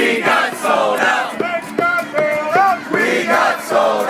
We got sold out. We got sold out.